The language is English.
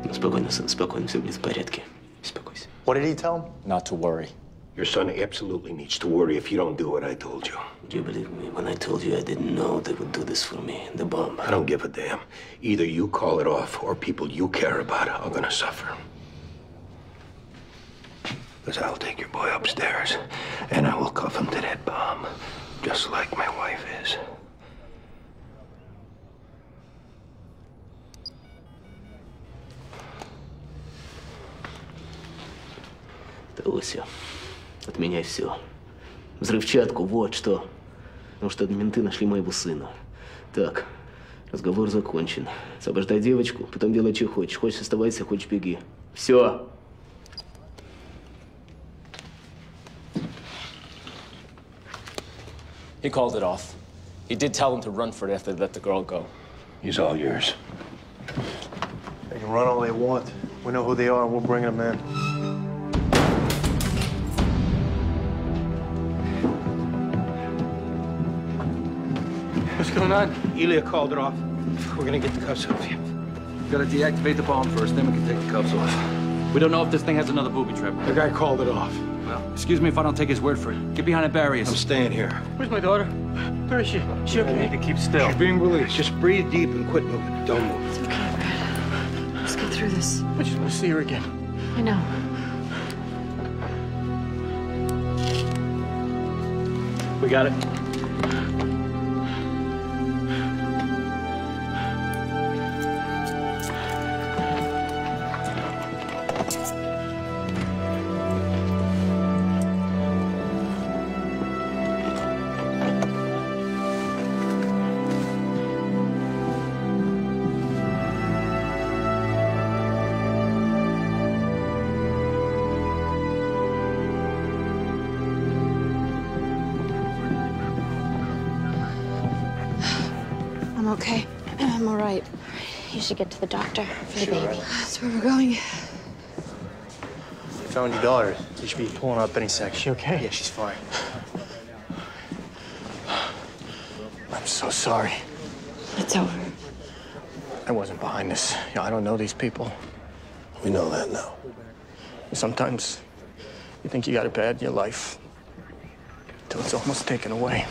Ну, спокойно, сын, спокойно, все будет в порядке. Успокойся. What did he tell him? Not to worry. Your son absolutely needs to worry if you don't do what I told you. Do you believe me when I told you I didn't know they would do this for me? The bomb. I don't give a damn. Either you call it off or people you care about are gonna suffer. Because I'll take your boy upstairs and I will cuff him to that bomb, just like Это Ося. Отменяй все. Взрывчатку, вот что. Потому что менты нашли моего сына. Так, разговор закончен. Освобождай девочку, потом делай, что хочешь. Хочешь, оставайся, хочешь, беги. Все. He called it off. He did tell them to run for it after they let the girl go. He's all yours. They can run all they want. We know who they are, we'll bring them in. What's going on? Elia called it off. We're gonna get the cuffs off you. Gotta deactivate the bomb first, then we can take the cuffs off. We don't know if this thing has another booby trap. The guy called it off. Well, excuse me if I don't take his word for it. Get behind the barriers. I'm staying here. Where's my daughter? Where is she? She okay? to keep still. She's being released. Just breathe deep and quit moving. Don't move. It's okay, Brad. Let's get through this. I just want to see her again. I know. We got it. Okay. I'm all right. You should get to the doctor for the baby. That's where we're going. We found your daughter. She should be pulling up any second. She okay? Yeah, she's fine. I'm so sorry. It's over. I wasn't behind this. You know, I don't know these people. We know that now. Sometimes you think you got it bad in your life until it's almost taken away.